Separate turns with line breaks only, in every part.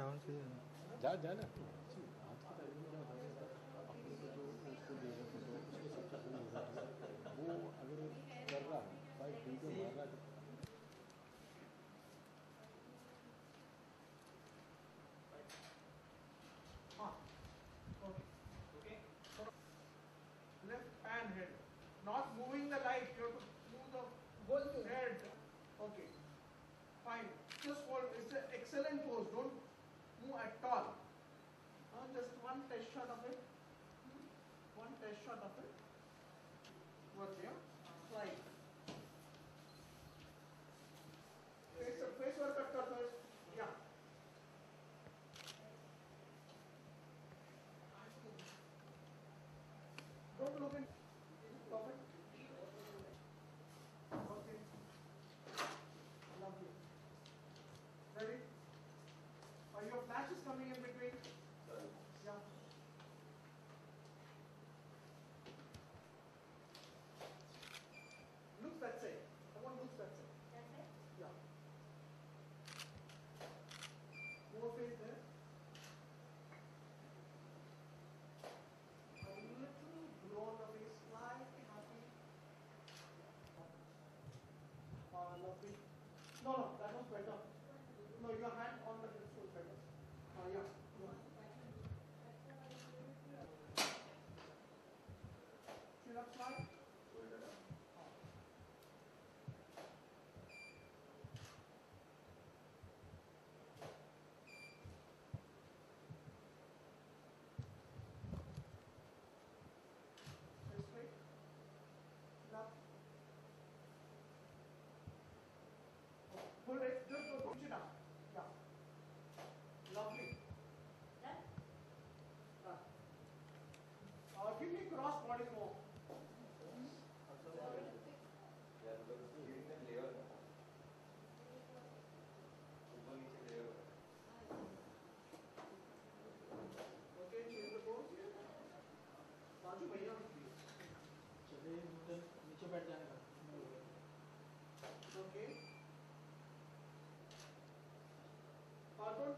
कौन सी
जा जा ना See, आज की तारीख में क्या होता है अपने को जो उसको दे रहे फोटो उसके सबसे अपनी नजर है वो अगर कर रहा है भाई वीडियो मार रहा है
हाँ okay okay left hand head not moving the light you have to move the
बोल
head okay fine just hold it's an excellent pose don't move at all? Uh, just one test shot of it. One test shot of it. Work here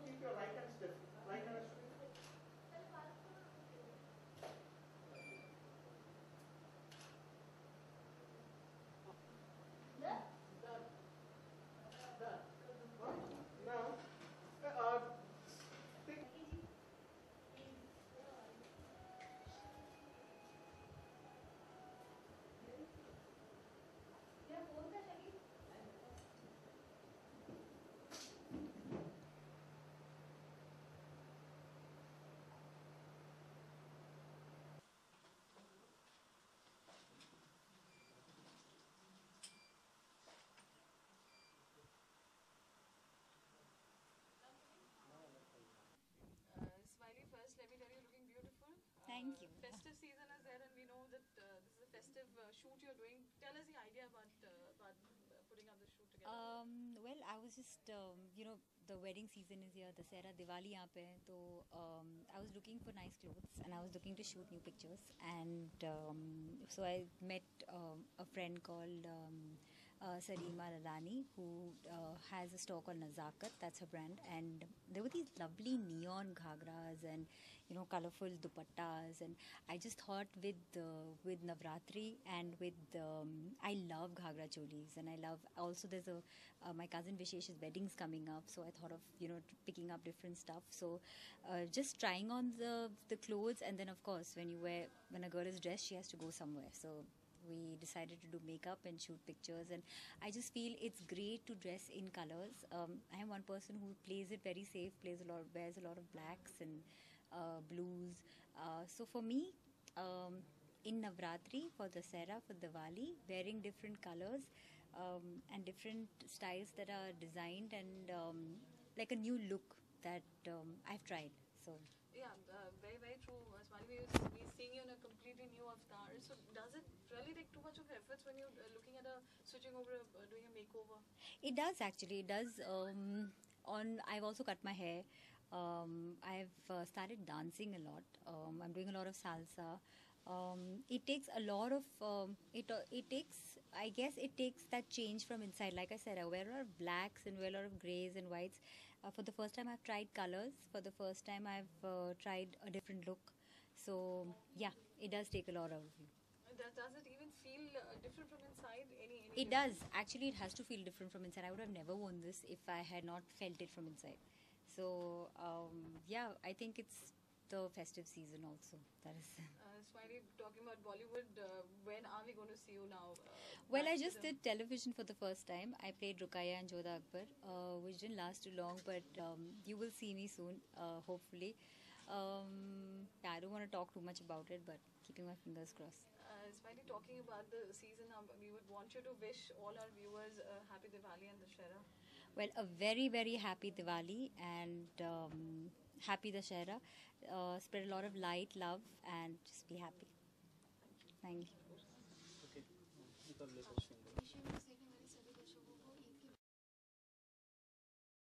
keep your right hand stiff. Done. Done. Right. Now, uh, take
Uh, Smiley, first, let me tell you, you're looking beautiful.
Thank you.
Festive season is there, and we know that uh, this is a festive uh, shoot you're doing. Tell us the idea about uh, about uh, putting up the shoot together.
Um, well, I was just um, you know the wedding season is here, Dashera Diwali यहाँ पे तो um, I was looking for nice clothes and I was looking to shoot new pictures and um, so I met um, a friend called. Um, uh, Sarima Lalani who uh, has a store called Nazakat, that's her brand, and there were these lovely neon ghagras and you know colorful dupattas, and I just thought with uh, with Navratri and with um, I love ghagra cholis, and I love also there's a uh, my cousin Vishesh's wedding's coming up, so I thought of you know picking up different stuff. So uh, just trying on the the clothes, and then of course when you wear when a girl is dressed, she has to go somewhere. So we decided to do makeup and shoot pictures. And i just feel it's great to dress in colors. Um, i am one person who plays it very safe plays a lot wears a lot of blacks and uh, blues. Uh, so for me um, in navratri for Dashera for diwali wearing different colors um, and different styles that are designed and um, like a new look that um, i've tried. So
yeah, very very true. Smiley, we we seeing you in a completely new avatar. So does it really take too much of efforts when you're uh, looking at a switching over, uh, doing a makeover?
It does actually. It does. Um, on I've also cut my hair. Um, I've uh, started dancing a lot. Um, I'm doing a lot of salsa. Um, it takes a lot of um, it. Uh, it takes. I guess it takes that change from inside. Like I said, I wear a lot of blacks and wear a lot of grays and whites, Uh, for the first time, I've tried colors. For the first time, I've uh, tried a different look. So yeah, it does take a lot out of you.
Does, does it even feel uh, different from inside? Any, any
It does. Actually, it has to feel different from inside. I would have never worn this if I had not felt it from inside. So um, yeah, I think it's the festive season also. That is.
Uh, Smiley, talking about Bollywood, uh, when are we going to see you now? Uh,
Well, I just did television for the first time. I played Rukaya and Jodha Akbar, uh, which didn't last too long, but um, you will see me soon, uh, hopefully. Um, yeah, I don't want to talk too much about it, but keeping my fingers crossed.
Uh, Smiley, talking about the season, um, we would want you to wish all our viewers a happy Diwali and Dashera.
Well, a very, very happy Diwali and um, happy Dashera. Uh, spread a lot of light, love, and just be happy. Thank you.
Okay.